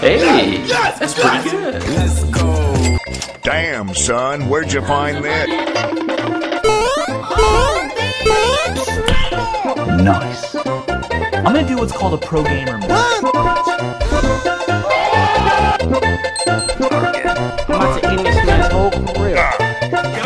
hey, that's pretty good. Let's go. Damn, son, where'd you find that? Nice. I'm gonna do what's called a pro gamer move. I'm to this man's whole career. Get